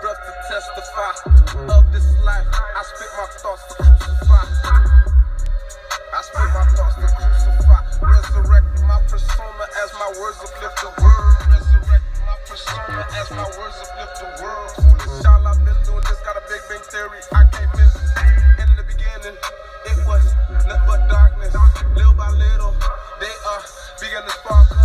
Breath to testify of this life. I spit my thoughts to crucify. I spit my thoughts to crucify. My persona as my words uplift the world. Resurrect my persona as my words uplift the world. Child, I've been doing this. Got a big bang theory. I darkness.